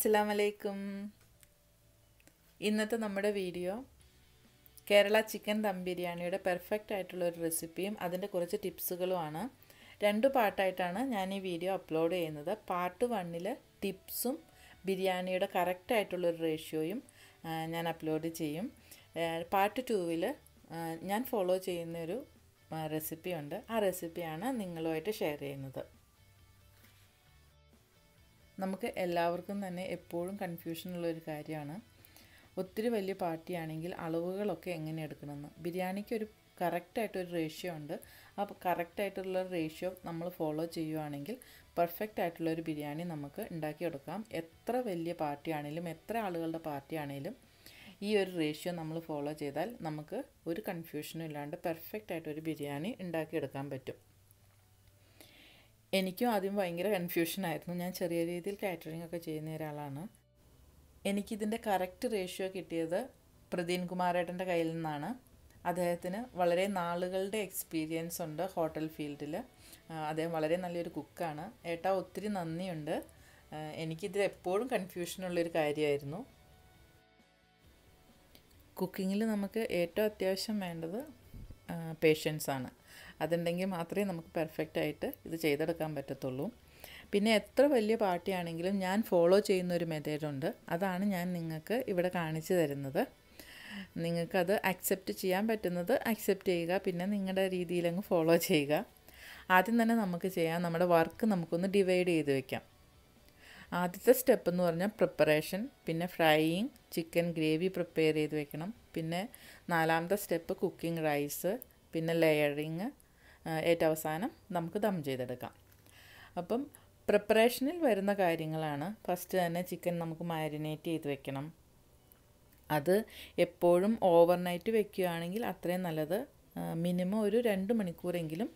അസ്സലാമലൈക്കും. ഇന്നത്തെ നമ്മുടെ വീഡിയോ കേരള ചിക്കൻ ദം ബിരിയാണിയുടെ പെർഫെക്റ്റ് ആയിട്ടുള്ള ഒരു റെസിപ്പിയും അതിന്റെ കുറച്ച് ടിപ്സുകളുമാണ് രണ്ട് പാർട്ടായിട്ടാണ് ഞാൻ ഈ വീഡിയോ അപ്ലോഡ് ചെയ്യുന്നത്. പാർട്ട് വണ്ണിൽ ടിപ്സും ബിരിയാണിയുടെ കറക്റ്റ് ആയിട്ടുള്ളൊരു റേഷ്യോയും ഞാൻ അപ്ലോഡ് ചെയ്യും. പാർട്ട് ടൂവിൽ ഞാൻ ഫോളോ ചെയ്യുന്നൊരു റെസിപ്പിയുണ്ട് ആ റെസിപ്പിയാണ് നിങ്ങളുമായിട്ട് ഷെയർ ചെയ്യുന്നത്. നമുക്ക് എല്ലാവർക്കും തന്നെ എപ്പോഴും കൺഫ്യൂഷനുള്ള ഒരു കാര്യമാണ്. ഒത്തിരി വലിയ പാർട്ടിയാണെങ്കിൽ അളവുകളൊക്കെ എങ്ങനെ എടുക്കണമെന്ന്. ബിരിയാണിക്ക് ഒരു കറക്റ്റായിട്ടൊരു റേഷ്യോ ഉണ്ട്. ആ കറക്റ്റായിട്ടുള്ള റേഷ്യോ നമ്മൾ ഫോളോ ചെയ്യുവാണെങ്കിൽ പെർഫെക്റ്റ് ആയിട്ടുള്ള ഒരു ബിരിയാണി നമുക്ക് ഉണ്ടാക്കിയെടുക്കാം എത്ര വലിയ പാർട്ടിയാണേലും എത്ര ആളുകളുടെ പാർട്ടിയാണേലും ഈ ഒരു റേഷ്യോ നമ്മൾ ഫോളോ ചെയ്താൽ നമുക്ക് ഒരു കൺഫ്യൂഷനും ഇല്ലാണ്ട് പെർഫെക്റ്റ് ആയിട്ടൊരു ബിരിയാണി ഉണ്ടാക്കിയെടുക്കാൻ പറ്റും. എനിക്കും ആദ്യം ഭയങ്കര കൺഫ്യൂഷനായിരുന്നു ഞാൻ ചെറിയ രീതിയിൽ കാറ്ററിംഗ് ഒക്കെ ചെയ്യുന്ന ഒരാളാണ്. എനിക്കിതിന്റെ കറക്റ്റ് റേഷ്യോ കിട്ടിയത് പ്രദീൻ കുമാരേട്ടന്റെ കയ്യിൽ നിന്നാണ്. അദ്ദേഹത്തിന് വളരെ നാളുകളുടെ എക്സ്പീരിയൻസ് ഉണ്ട് ഹോട്ടൽ ഫീൽഡിൽ അദ്ദേഹം വളരെ നല്ലൊരു കുക്കാണ് ഏട്ടാ ഒത്തിരി നന്ദിയുണ്ട്. എനിക്കിതിൽ എപ്പോഴും കൺഫ്യൂഷനുള്ളൊരു കാര്യമായിരുന്നു. കുക്കിങ്ങിൽ നമുക്ക് ഏറ്റവും അത്യാവശ്യം വേണ്ടത് പേഷ്യൻസാണ് അതുണ്ടെങ്കിൽ മാത്രമേ നമുക്ക് പെർഫെക്റ്റ് ആയിട്ട് ഇത് ചെയ്തെടുക്കാൻ പറ്റത്തുള്ളൂ. പിന്നെ എത്ര വലിയ പാർട്ടിയാണെങ്കിലും ഞാൻ ഫോളോ ചെയ്യുന്ന ഒരു മെത്തേഡുണ്ട് അതാണ് ഞാൻ നിങ്ങൾക്ക് ഇവിടെ കാണിച്ചു തരുന്നത്. നിങ്ങൾക്കത് അക്സെപ്റ്റ് ചെയ്യാൻ പറ്റുന്നത് അക്സെപ്റ്റ് ചെയ്യുക പിന്നെ നിങ്ങളുടെ രീതിയിലങ്ങ് ഫോളോ ചെയ്യുക. ആദ്യം തന്നെ നമുക്ക് ചെയ്യാം നമ്മുടെ വർക്ക് നമുക്കൊന്ന് ഡിവൈഡ് ചെയ്ത് വെക്കാം. ആദ്യത്തെ സ്റ്റെപ്പ് എന്ന് പറഞ്ഞാൽ പ്രിപ്പറേഷൻ പിന്നെ ഫ്രൈയിങ് ചിക്കൻ ഗ്രേവി പ്രിപ്പയർ ചെയ്ത് വെക്കണം. പിന്നെ നാലാമത്തെ സ്റ്റെപ്പ് കുക്കിംഗ് റൈസ് പിന്നെ ലെയറിങ് ഏറ്റവും അവസാനം നമുക്ക് ദം ചെയ്തെടുക്കാം. അപ്പം പ്രിപ്പറേഷനിൽ വരുന്ന കാര്യങ്ങളാണ്. ഫസ്റ്റ് തന്നെ ചിക്കൻ നമുക്ക് മാരിനേറ്റ് ചെയ്ത് വെക്കണം. അത് എപ്പോഴും ഓവർനൈറ്റ് വെക്കുകയാണെങ്കിൽ അത്രയും നല്ലത്. മിനിമം ഒരു രണ്ട് മണിക്കൂറെങ്കിലും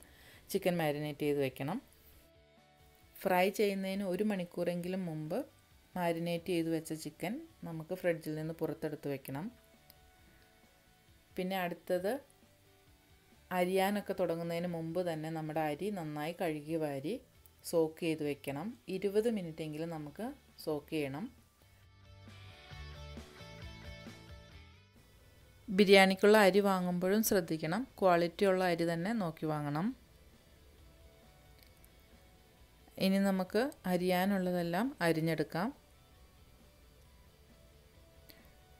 ചിക്കൻ മാരിനേറ്റ് ചെയ്ത് വെക്കണം. ഫ്രൈ ചെയ്യുന്നതിന് ഒരു മണിക്കൂറെങ്കിലും മുമ്പ് മാരിനേറ്റ് ചെയ്ത് വെച്ച ചിക്കൻ നമുക്ക് ഫ്രിഡ്ജിൽ നിന്ന് പുറത്തെടുത്ത് വെക്കണം. പിന്നെ അടുത്തത് അരിയാനൊക്കെ തുടങ്ങുന്നതിന് മുമ്പ് തന്നെ നമ്മുടെ അരി നന്നായി കഴുകി വാരി സോക്ക് ചെയ്ത് വെക്കണം. ഇരുപത് മിനിറ്റെങ്കിലും നമുക്ക് സോക്ക് ചെയ്യണം. ബിരിയാണിക്കുള്ള അരി വാങ്ങുമ്പോഴും ശ്രദ്ധിക്കണം. ക്വാളിറ്റി ഉള്ള അരി തന്നെ നോക്കി വാങ്ങണം. ഇനി നമുക്ക് അരിയാനുള്ളതെല്ലാം അരിഞ്ഞെടുക്കാം.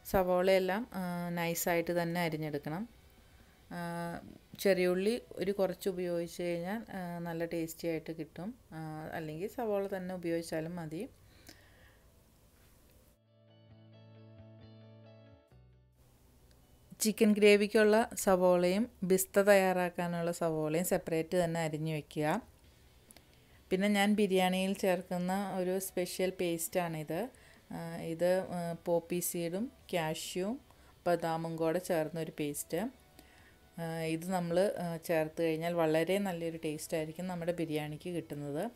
സവോളയെല്ലാം നൈസായിട്ട് തന്നെ അരിഞ്ഞെടുക്കണം. ചെറിയ ഉള്ളി ഒരു കുറച്ച് ഉപയോഗിച്ച് കഴിഞ്ഞാൽ നല്ല ടേസ്റ്റി ആയിട്ട് കിട്ടും. അല്ലെങ്കിൽ സവോള തന്നെ ഉപയോഗിച്ചാലും മതി. ചിക്കൻ ഗ്രേവിക്കുള്ള സവോളയും ബിസ്ത തയ്യാറാക്കാനുള്ള സവോളയും സെപ്പറേറ്റ് തന്നെ അരിഞ്ഞു വയ്ക്കുക പിന്നെ ഞാൻ ബിരിയാണിയിൽ ചേർക്കുന്ന ഒരു സ്പെഷ്യൽ പേസ്റ്റാണിത് ഇത് പോപ്പി സീഡും കാഷ്യൂവും ബദാമും കൂടെ ചേർന്നൊരു പേസ്റ്റ് ഇത് നമ്മൾ ചേർത്ത് കഴിഞ്ഞാൽ വളരെ നല്ലൊരു ടേസ്റ്റ് ആയിരിക്കും നമ്മുടെ ബിരിയാണിക്ക് കിട്ടുന്നത്.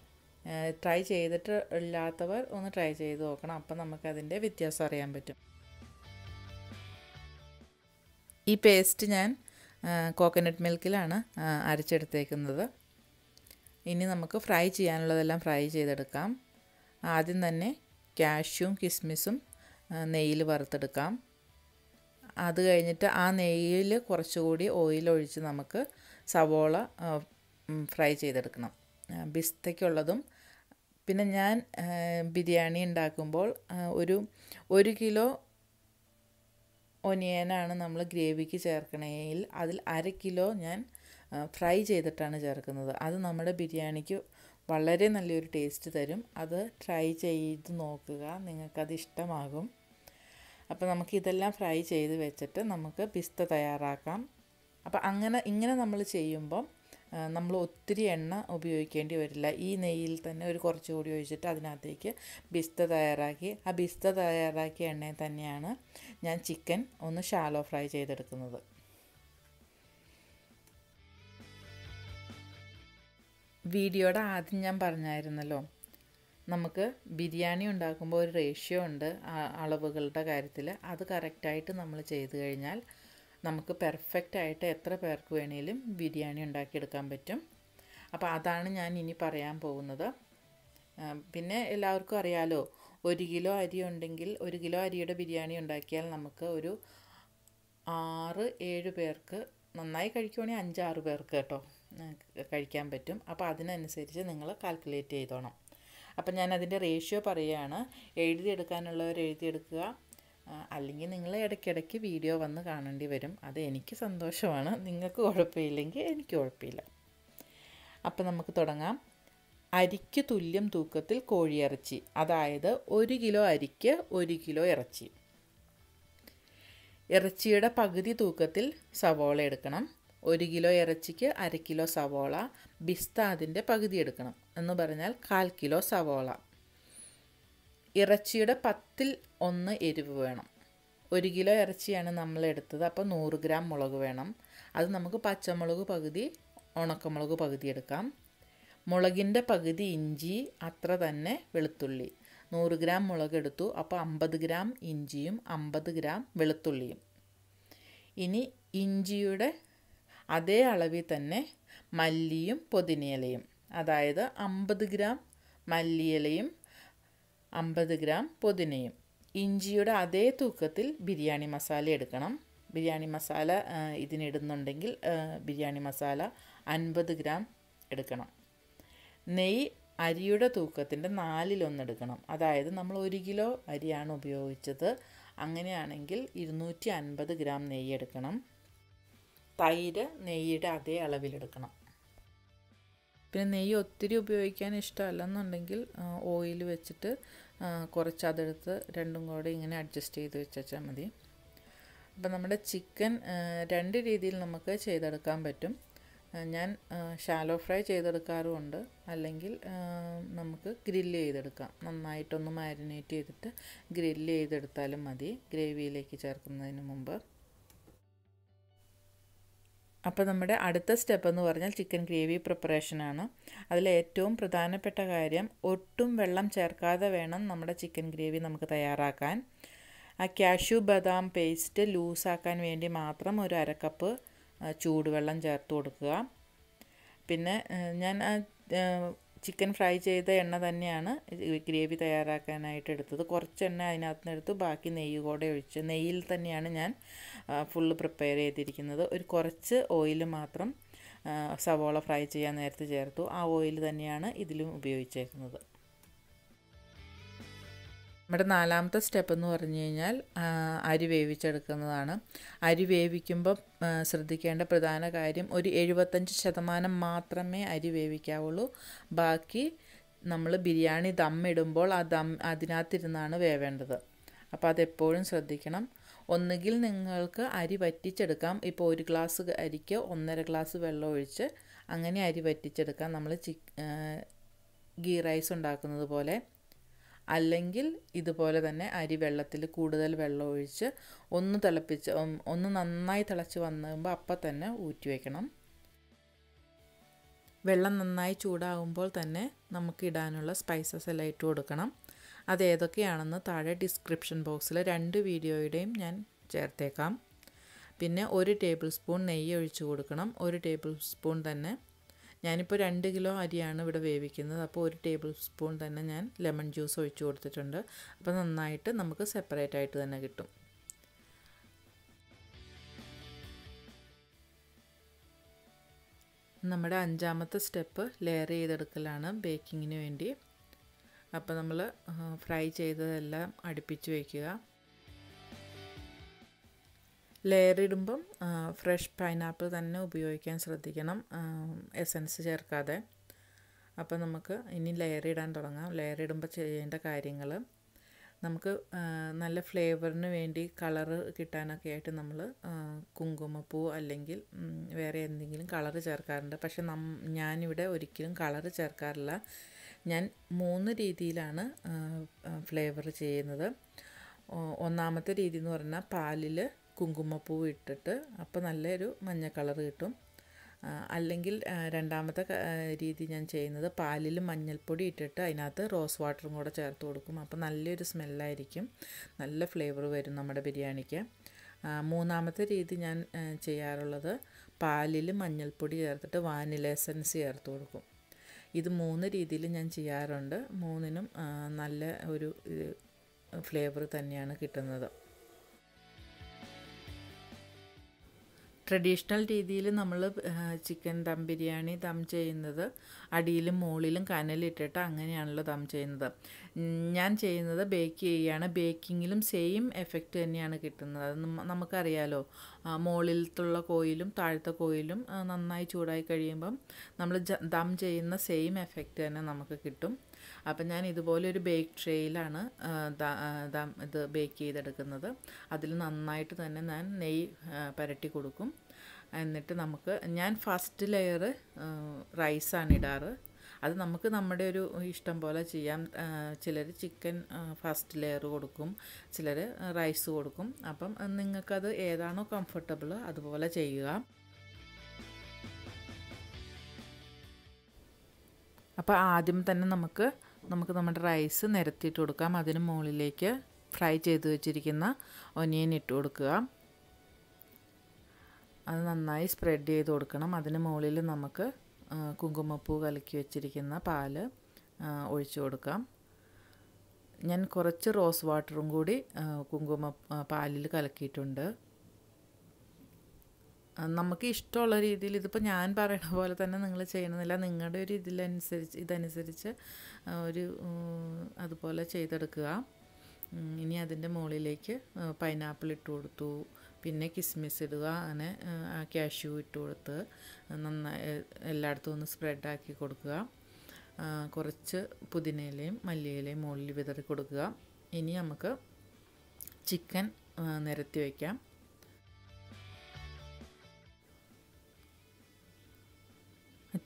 ട്രൈ ചെയ്തിട്ട് ഇല്ലാത്തവർ ഒന്ന് ട്രൈ ചെയ്ത് നോക്കണം. അപ്പം നമുക്കതിന്റെ വ്യത്യാസം അറിയാൻ പറ്റും. ഈ പേസ്റ്റ് ഞാൻ കോക്കനട്ട് മിൽക്കിലാണ് അരച്ചെടുത്തേക്കുന്നത്. ഇനി നമുക്ക് ഫ്രൈ ചെയ്യാനുള്ളതെല്ലാം ഫ്രൈ ചെയ്തെടുക്കാം. ആദ്യം തന്നെ കാഷ്യൂം കിസ്മിസും നെയ്യിൽ വറുത്തെടുക്കാം. അത് കഴിഞ്ഞിട്ട് ആ നെയ്യിൽ കുറച്ചുകൂടി ഓയിൽ ഒഴിച്ച് നമുക്ക് സവോള ഫ്രൈ ചെയ്തെടുക്കണം. ബിസ്തയ്ക്കുള്ളതും പിന്നെ ഞാൻ ബിരിയാണി ഉണ്ടാക്കുമ്പോൾ ഒരു ഒരു കിലോ ഒനിയനാണ് നമ്മൾ ഗ്രേവിക്ക് ചേർക്കണമെങ്കിൽ അതിൽ അര കിലോ ഞാൻ ഫ്രൈ ചെയ്തിട്ടാണ് ചേർക്കുന്നത്. അത് നമ്മുടെ ബിരിയാണിക്ക് വളരെ നല്ലൊരു ടേസ്റ്റ് തരും. അത് ട്രൈ ചെയ്ത് നോക്കുക. നിങ്ങൾക്കത് ഇഷ്ടമാകും. അപ്പോൾ നമുക്ക് ഇതെല്ലാം ഫ്രൈ ചെയ്ത് വെച്ചിട്ട് നമുക്ക് പിസ്ത തയ്യാറാക്കാം. അപ്പോൾ അങ്ങനെ ഇങ്ങനെ നമ്മൾ ചെയ്യുമ്പം നമ്മൾ ഒത്തിരി എണ്ണ ഉപയോഗിക്കേണ്ടി വരില്ല. ഈ നെയ്യിൽ തന്നെ ഒരു കുറച്ച് കൂടി ഒഴിച്ചിട്ട് അതിനകത്തേക്ക് ബിസ്ത തയ്യാറാക്കി. ആ ബിസ്ത തയ്യാറാക്കിയ എണ്ണയിൽ തന്നെയാണ് ഞാൻ ചിക്കൻ ഒന്ന് ഷാലോ ഫ്രൈ ചെയ്തെടുക്കുന്നത്. വീഡിയോയുടെ ആദ്യം ഞാൻ പറഞ്ഞായിരുന്നല്ലോ നമുക്ക് ബിരിയാണി ഉണ്ടാക്കുമ്പോൾ ഒരു റേഷ്യോ ഉണ്ട് അളവുകളുടെ കാര്യത്തിൽ അത് കറക്റ്റായിട്ട് നമ്മൾ ചെയ്തു കഴിഞ്ഞാൽ നമുക്ക് പെർഫെക്റ്റ് ആയിട്ട് എത്ര പേർക്ക് വേണേലും ബിരിയാണി ഉണ്ടാക്കിയെടുക്കാൻ പറ്റും. അപ്പോൾ അതാണ് ഞാൻ ഇനി പറയാൻ പോകുന്നത്. പിന്നെ എല്ലാവർക്കും അറിയാലോ ഒരു കിലോ അരി ഉണ്ടെങ്കിൽ ഒരു കിലോ അരിയുടെ ബിരിയാണി ഉണ്ടാക്കിയാൽ നമുക്ക് ഒരു ആറ് ഏഴ് പേർക്ക് നന്നായി കഴിക്കുവാണെങ്കിൽ അഞ്ചാറ് പേർക്ക് കേട്ടോ കഴിക്കാൻ പറ്റും. അപ്പോൾ അതിനനുസരിച്ച് നിങ്ങൾ കാൽക്കുലേറ്റ് ചെയ്തോണം. അപ്പം ഞാൻ അതിന്റെ റേഷ്യോ പറയുകയാണ്. എഴുതിയെടുക്കാനുള്ളവർ എഴുതിയെടുക്കുക. അല്ലെങ്കിൽ നിങ്ങൾ ഇടയ്ക്കിടയ്ക്ക് വീഡിയോ വന്ന് കാണേണ്ടി വരും. അത് എനിക്ക് സന്തോഷമാണ്. നിങ്ങൾക്ക് കുഴപ്പമില്ലെങ്കിൽ എനിക്ക് കുഴപ്പമില്ല. അപ്പം നമുക്ക് തുടങ്ങാം. അരിക്ക് തുല്യം തൂക്കത്തിൽ കോഴിയിറച്ചി അതായത് ഒരു കിലോ അരിക്ക് ഒരു കിലോ ഇറച്ചി. ഇറച്ചിയുടെ പകുതി തൂക്കത്തിൽ സവോള എടുക്കണം. ഒരു കിലോ ഇറച്ചിക്ക് അര കിലോ സവോള. ബിസ്ത അതിന്റെ പകുതി എടുക്കണം. എന്ന് പറഞ്ഞാൽ കാൽ കിലോ സവോള. ഇറച്ചിയുടെ പത്തിൽ ഒന്ന് എരിവ് വേണം. ഒരു കിലോ ഇറച്ചിയാണ് നമ്മൾ എടുത്തത്. അപ്പോൾ നൂറ് ഗ്രാം മുളക് വേണം. അത് നമുക്ക് പച്ചമുളക് പകുതി ഉണക്കമുളക് പകുതി എടുക്കാം. മുളകിന്റെ പകുതി ഇഞ്ചി അത്ര തന്നെ വെളുത്തുള്ളി. നൂറ് ഗ്രാം മുളക് എടുത്തു. അപ്പോൾ അമ്പത് ഗ്രാം ഇഞ്ചിയും അമ്പത് ഗ്രാം വെളുത്തുള്ളിയും. ഇനി ഇഞ്ചിയുടെ അതേ അളവിൽ തന്നെ മല്ലിയും പുതിനയിലയും. അതായത് അമ്പത് ഗ്രാം മല്ലിയിലയും അമ്പത് ഗ്രാം പുതിനയും. ഇഞ്ചിയുടെ അതേ തൂക്കത്തിൽ ബിരിയാണി മസാല എടുക്കണം. ബിരിയാണി മസാല ഇതിനിടുന്നുണ്ടെങ്കിൽ ബിരിയാണി മസാല അൻപത് ഗ്രാം എടുക്കണം. നെയ്യ് അരിയുടെ തൂക്കത്തിന്റെ നാലിലൊന്ന് എടുക്കണം. അതായത് നമ്മൾ ഒരു കിലോ അരിയാണ് ഉപയോഗിച്ചത്. അങ്ങനെയാണെങ്കിൽ ഇരുന്നൂറ്റി അൻപത് ഗ്രാം നെയ്യ് എടുക്കണം. തൈര് നെയ്യുടെ അതേ അളവിലെടുക്കണം പിന്നെ നെയ്യ് ഒത്തിരി ഉപയോഗിക്കാൻ ഇഷ്ടമല്ലെന്നുണ്ടെങ്കിൽ ഓയിൽ വെച്ചിട്ട് കുറച്ച് അതെടുത്ത് രണ്ടും കൂടെ ഇങ്ങനെ അഡ്ജസ്റ്റ് ചെയ്ത് വെച്ചാൽ മതി. അപ്പം നമ്മുടെ ചിക്കൻ രണ്ട് രീതിയിൽ നമുക്ക് ചെയ്തെടുക്കാൻ പറ്റും. ഞാൻ ഷാലോ ഫ്രൈ ചെയ്തെടുക്കാറുമുണ്ട്. അല്ലെങ്കിൽ നമുക്ക് ഗ്രില്ല് ചെയ്തെടുക്കാം. നന്നായിട്ടൊന്ന് മാരിനേറ്റ് ചെയ്തിട്ട് ഗ്രില്ല് ചെയ്തെടുത്താലും മതി. ഗ്രേവിയിലേക്ക് ചേർക്കുന്നതിന് മുമ്പ്. അപ്പോൾ നമ്മുടെ അടുത്ത സ്റ്റെപ്പ് എന്ന് പറഞ്ഞാൽ ചിക്കൻ ഗ്രേവി പ്രിപ്പറേഷനാണ്. അതിൽ ഏറ്റവും പ്രധാനപ്പെട്ട കാര്യം ഒട്ടും വെള്ളം ചേർക്കാതെ വേണം നമ്മുടെ ചിക്കൻ ഗ്രേവി നമുക്ക് തയ്യാറാക്കാൻ. ആ കാഷ്യൂ ബദാം പേസ്റ്റ് ലൂസാക്കാൻ വേണ്ടി മാത്രം ഒരു അരക്കപ്പ് ചൂടുവെള്ളം ചേർത്ത് കൊടുക്കുക. പിന്നെ ഞാൻ ചിക്കൻ ഫ്രൈ ചെയ്ത എണ്ണ തന്നെയാണ് ഗ്രേവി തയ്യാറാക്കാനായിട്ട് എടുത്തത്. കുറച്ച് എണ്ണ അതിനകത്ത് എടുത്തു. ബാക്കി നെയ്യ് കൂടെ ഒഴിച്ച് നെയ്യിൽ തന്നെയാണ് ഞാൻ ഫുള്ള് പ്രിപ്പയർ ചെയ്തിരിക്കുന്നത്. ഒരു കുറച്ച് ഓയിൽ മാത്രം സവോള ഫ്രൈ ചെയ്യാൻ നേരത്ത് ചേർത്തു. ആ ഓയിൽ തന്നെയാണ് ഇതിലും ഉപയോഗിച്ചേക്കുന്നത്. നമ്മുടെ നാലാമത്തെ സ്റ്റെപ്പ് എന്ന് പറഞ്ഞു കഴിഞ്ഞാൽ അരി വേവിച്ചെടുക്കുന്നതാണ്. അരി വേവിക്കുമ്പോൾ ശ്രദ്ധിക്കേണ്ട പ്രധാന കാര്യം ഒരു എഴുപത്തഞ്ച് ശതമാനം മാത്രമേ അരി വേവിക്കാവുള്ളൂ. ബാക്കി നമ്മൾ ബിരിയാണി ദമ്മിടുമ്പോൾ ആ ദം അതിനകത്തിരുന്നാണ് വേവേണ്ടത്. അപ്പോൾ അതെപ്പോഴും ശ്രദ്ധിക്കണം. ഒന്നുകിൽ നിങ്ങൾക്ക് അരി വറ്റിച്ചെടുക്കാം. ഇപ്പോൾ ഒരു ഗ്ലാസ് അരിക്ക് ഒന്നര ഗ്ലാസ് വെള്ളം ഒഴിച്ച് അങ്ങനെ അരി വറ്റിച്ചെടുക്കാം. നമ്മൾ ചി ഗീ റൈസ് ഉണ്ടാക്കുന്നത് പോലെ. അല്ലെങ്കിൽ ഇതുപോലെ തന്നെ അരി വെള്ളത്തിൽ കൂടുതൽ വെള്ളം ഒഴിച്ച് ഒന്ന് തിളപ്പിച്ച് ഒന്ന് നന്നായി തിളച്ച് വന്നുമ്പോൾ അപ്പം തന്നെ ഊറ്റി വയ്ക്കണം. വെള്ളം നന്നായി ചൂടാകുമ്പോൾ തന്നെ നമുക്ക് ഇടാനുള്ള സ്പൈസസ് എല്ലാം ഇട്ട് കൊടുക്കണം. അത് ഏതൊക്കെയാണെന്ന് താഴെ ഡിസ്ക്രിപ്ഷൻ ബോക്സിൽ രണ്ട് വീഡിയോയുടെയും ഞാൻ ചേർത്തേക്കാം. പിന്നെ ഒരു ടേബിൾ സ്പൂൺ നെയ്യ് ഒഴിച്ച് കൊടുക്കണം. ഒരു ടേബിൾ സ്പൂൺ തന്നെ ഞാനിപ്പോൾ രണ്ട് കിലോ അരിയാണ് ഇവിടെ വേവിക്കുന്നത്. അപ്പോൾ ഒരു ടേബിൾ സ്പൂൺ തന്നെ ഞാൻ ലെമൺ ജ്യൂസ് ഒഴിച്ചു കൊടുത്തിട്ടുണ്ട്. അപ്പോൾ നന്നായിട്ട് നമുക്ക് സെപ്പറേറ്റ് ആയിട്ട് തന്നെ കിട്ടും. നമ്മുടെ അഞ്ചാമത്തെ സ്റ്റെപ്പ് ലെയർ ചെയ്തെടുക്കലാണ് ബേക്കിങ്ങിന് വേണ്ടി. അപ്പോൾ നമ്മൾ ഫ്രൈ ചെയ്തതെല്ലാം അടുപ്പിച്ച് വയ്ക്കുക ലെയർ ഇടുമ്പം ഫ്രഷ് പൈനാപ്പിൾ തന്നെ ഉപയോഗിക്കാൻ ശ്രദ്ധിക്കണം. എസൻസ് ചേർക്കാതെ. അപ്പോൾ നമുക്ക് ഇനി ലെയർ ഇടാൻ തുടങ്ങാം. ലെയർ ഇടുമ്പോൾ ചെയ്യേണ്ട കാര്യങ്ങൾ നമുക്ക് നല്ല ഫ്ലേവറിന് വേണ്ടി കളറ് കിട്ടാനൊക്കെ ആയിട്ട് നമ്മൾ കുങ്കുമപ്പൂ അല്ലെങ്കിൽ വേറെ എന്തെങ്കിലും കളറ് ചേർക്കാറുണ്ട്. പക്ഷെ നം ഞാനിവിടെ ഒരിക്കലും കളറ് ചേർക്കാറില്ല. ഞാൻ മൂന്ന് രീതിയിലാണ് ഫ്ലേവർ ചെയ്യുന്നത്. ഒന്നാമത്തെ രീതി എന്ന് പറഞ്ഞാൽ പാലിൽ കുങ്കുമപ്പൂ ഇട്ടിട്ട് അപ്പോൾ നല്ലൊരു മഞ്ഞ കളർ കിട്ടും. അല്ലെങ്കിൽ രണ്ടാമത്തെ രീതി ഞാൻ ചെയ്യുന്നത് പാലിൽ മഞ്ഞൾപ്പൊടി ഇട്ടിട്ട് അതിനകത്ത് റോസ് വാട്ടറും കൂടെ ചേർത്ത് കൊടുക്കും. അപ്പോൾ നല്ലൊരു സ്മെല്ലായിരിക്കും. നല്ല ഫ്ലേവർ വരും നമ്മുടെ ബിരിയാണിക്ക്. മൂന്നാമത്തെ രീതി ഞാൻ ചെയ്യാറുള്ളത് പാലിൽ മഞ്ഞൾപ്പൊടി ചേർത്തിട്ട് വാനില എസൻസ് ചേർത്ത് കൊടുക്കും. ഇത് മൂന്ന് രീതിയിൽ ഞാൻ ചെയ്യാറുണ്ട്. മൂന്നിനും നല്ല ഒരു ഫ്ലേവർ തന്നെയാണ് കിട്ടുന്നത്. ട്രഡീഷണൽ രീതിയിൽ നമ്മൾ ചിക്കൻ ദം ബിരിയാണി ദം ചെയ്യുന്നത്. അടിയിലും മുകളിലും കനലിട്ടിട്ട് അങ്ങനെയാണല്ലോ ദം ചെയ്യുന്നത്. ഞാൻ ചെയ്യുന്നത് ബേക്ക് ചെയ്യുകയാണ്. ബേക്കിങ്ങിലും സെയിം എഫക്റ്റ് തന്നെയാണ് കിട്ടുന്നത്. അത് നമുക്കറിയാലോ. മുകളിലത്തുള്ള കോയിലും താഴത്തെ കോയിലും നന്നായി ചൂടായി കഴിയുമ്പം നമ്മൾ ദം ചെയ്യുന്ന സെയിം എഫക്റ്റ് തന്നെ നമുക്ക് കിട്ടും. അപ്പം ഞാൻ ഇതുപോലെ ഒരു ബേക്ക് ട്രേയിലാണ് ഇത് ബേക്ക് ചെയ്തെടുക്കുന്നത്. അതിൽ നന്നായിട്ട് തന്നെ ഞാൻ നെയ്യ് പരട്ടി കൊടുക്കും. എന്നിട്ട് നമുക്ക് ഞാൻ ഫസ്റ്റ് ലെയർ റൈസാണ് ഇടാറ്. അത് നമുക്ക് നമ്മുടെ ഒരു ഇഷ്ടം പോലെ ചെയ്യാം. ചിലർ ചിക്കൻ ഫസ്റ്റ് ലെയർ കൊടുക്കും. ചിലർ റൈസ് കൊടുക്കും. അപ്പം നിങ്ങൾക്കത് ഏതാണോ കംഫർട്ടബിൾ അതുപോലെ ചെയ്യുക. അപ്പോൾ ആദ്യം തന്നെ നമുക്ക് നമുക്ക് നമ്മുടെ റൈസ് നിരത്തിയിട്ട് കൊടുക്കാം. അതിന് മുകളിലേക്ക് ഫ്രൈ ചെയ്ത് വെച്ചിരിക്കുന്ന ഒനിയൻ ഇട്ട് കൊടുക്കുക. അത് നന്നായി സ്പ്രെഡ് ചെയ്ത് കൊടുക്കണം. അതിന് മുകളിൽ നമുക്ക് കുങ്കുമപ്പൂ കലക്കി വെച്ചിരിക്കുന്ന പാൽ ഒഴിച്ച് കൊടുക്കാം. ഞാൻ കുറച്ച് റോസ് വാട്ടറും കൂടി കുങ്കുമ പാലിൽ കലക്കിയിട്ടുണ്ട്. നമുക്ക് ഇഷ്ടമുള്ള രീതിയിൽ ഇതിപ്പോൾ ഞാൻ പറയുന്ന പോലെ തന്നെ നിങ്ങൾ ചെയ്യണമെന്നില്ല നിങ്ങളുടെ ഒരു ഇതിലനുസരിച്ച് ഇതനുസരിച്ച് ഒരു അതുപോലെ ചെയ്തെടുക്കുക. ഇനി അതിന്റെ മുകളിലേക്ക് പൈനാപ്പിൾ ഇട്ട് കൊടുത്തു. പിന്നെ കിസ്മിസ് ഇടുക അങ്ങനെ കാഷ്യൂ ഇട്ട് കൊടുത്ത് നന്നായി എല്ലായിടത്തും ഒന്ന് സ്പ്രെഡാക്കി കൊടുക്കുക. കുറച്ച് പുതിനയിലയും മല്ലിയിലയും മുകളിൽ വിതറി കൊടുക്കുക. ഇനി നമുക്ക് ചിക്കൻ നിരത്തി വയ്ക്കാം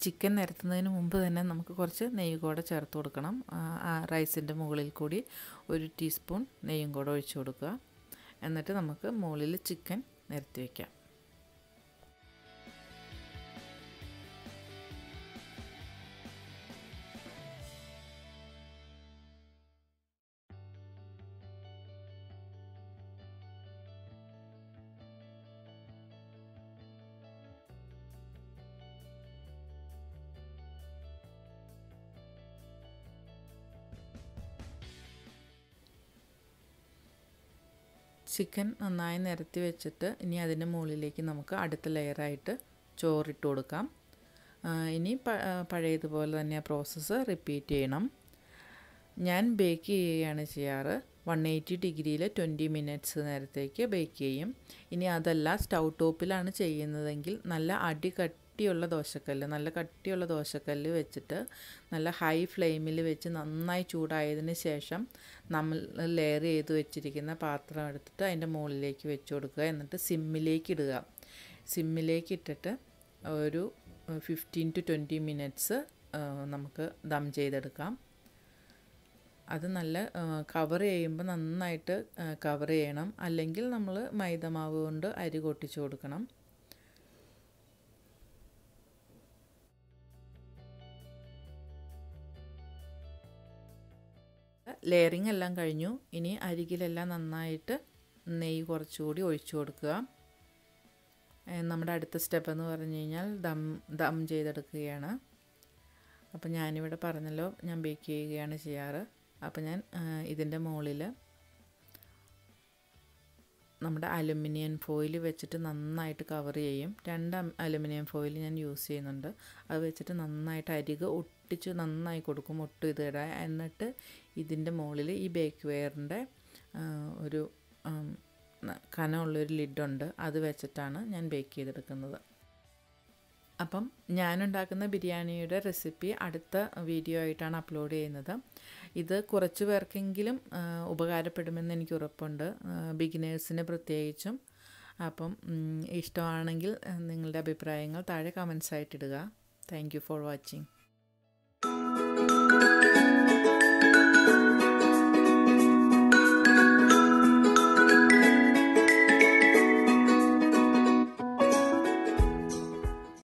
ചിക്കൻ നിരത്തുന്നതിന് മുമ്പ് തന്നെ നമുക്ക് കുറച്ച് നെയ്യ് കൂടെ ചേർത്ത് കൊടുക്കണം. ആ, റൈസിന്റെ മുകളിൽ കൂടി ഒരു ടീസ്പൂൺ നെയ്യും കൂടെ ഒഴിച്ചു കൊടുക്കുക. എന്നിട്ട് നമുക്ക് മുകളിൽ ചിക്കൻ നിരത്തി വയ്ക്കാം ചിക്കൻ നന്നായി നിരത്തി വെച്ചിട്ട് ഇനി അതിന്റെ മുകളിലേക്ക് നമുക്ക് അടുത്ത ലെയറായിട്ട് ചോറിട്ട് കൊടുക്കാം. ഇനി പ പഴയതുപോലെ തന്നെ ആ പ്രോസസ്സ് റിപ്പീറ്റ് ചെയ്യണം. ഞാൻ ബേക്ക് ചെയ്യുകയാണ് ചെയ്യാറ്. വൺ എയ്റ്റി ഡിഗ്രിയിൽ ട്വന്റി മിനിറ്റ്സ് നേരത്തേക്ക് ബേക്ക് ചെയ്യും. ഇനി അതല്ല സ്റ്റൗ ടോപ്പിലാണ് ചെയ്യുന്നതെങ്കിൽ നല്ല അടി കട്ടിയുള്ള ദോശക്കല്ല് നല്ല കട്ടിയുള്ള ദോശക്കല്ല് വെച്ചിട്ട് നല്ല ഹൈ ഫ്ലെയിമിൽ വെച്ച് നന്നായി ചൂടായതിന് ശേഷം നമ്മൾ ലെയർ ചെയ്ത് വെച്ചിരിക്കുന്ന പാത്രം എടുത്തിട്ട് അതിന്റെ മുകളിലേക്ക് വെച്ച് കൊടുക്കുക. എന്നിട്ട് സിമ്മിലേക്ക് ഇടുക. സിമ്മിലേക്ക് ഇട്ടിട്ട് ഒരു ഫിഫ്റ്റീൻ ടു ട്വന്റി മിനിറ്റ്സ് നമുക്ക് ദം ചെയ്തെടുക്കാം. അത് നല്ല കവർ ചെയ്യുമ്പോൾ നന്നായിട്ട് കവർ ചെയ്യണം. അല്ലെങ്കിൽ നമ്മൾ മൈദമാവ് കൊണ്ട് അരി കൊട്ടിച്ച് കൊടുക്കണം. ലെയറിങ് എല്ലാം കഴിഞ്ഞു. ഇനി അരികിലെല്ലാം നന്നായിട്ട് നെയ്യ് കുറച്ചുകൂടി ഒഴിച്ചു കൊടുക്കുക. നമ്മുടെ അടുത്ത സ്റ്റെപ്പ് എന്ന് പറഞ്ഞു കഴിഞ്ഞാൽ ദം ദം ചെയ്തെടുക്കുകയാണ്. അപ്പോൾ ഞാനിവിടെ പറഞ്ഞല്ലോ ഞാൻ ബേക്ക് ചെയ്യുകയാണ് ചെയ്യാറ്. അപ്പോൾ ഞാൻ ഇതിന്റെ മുകളിൽ നമ്മുടെ അലുമിനിയം ഫോയിൽ വെച്ചിട്ട് നന്നായിട്ട് കവർ ചെയ്യും. രണ്ട് അലുമിനിയം ഫോയിൽ ഞാൻ യൂസ് ചെയ്യുന്നുണ്ട്. അത് വെച്ചിട്ട് നന്നായിട്ട് അരികെ ഒട്ടിച്ച് നന്നായി കൊടുക്കും ഒട്ടും ഇത് ഇടാൻ. എന്നിട്ട് ഇതിന്റെ മുകളിൽ ഈ ബേക്ക് വെയറിന്റെ ഒരു കനമുള്ളൊരു ലിഡുണ്ട്. അത് വെച്ചിട്ടാണ് ഞാൻ ബേക്ക് ചെയ്തെടുക്കുന്നത്. അപ്പം ഞാനുണ്ടാക്കുന്ന ബിരിയാണിയുടെ റെസിപ്പി അടുത്ത വീഡിയോ ആയിട്ടാണ് അപ്ലോഡ് ചെയ്യുന്നത്. ഇത് കുറച്ച് പേർക്കെങ്കിലും ഉപകാരപ്പെടുമെന്ന് എനിക്ക് ഉറപ്പുണ്ട്. ബിഗിനേഴ്സിന് പ്രത്യേകിച്ചും. അപ്പം ഇഷ്ടമാണെങ്കിൽ നിങ്ങളുടെ അഭിപ്രായങ്ങൾ താഴെ കമൻസ് ആയിട്ടിടുക താങ്ക് യു ഫോർ വാച്ചിങ്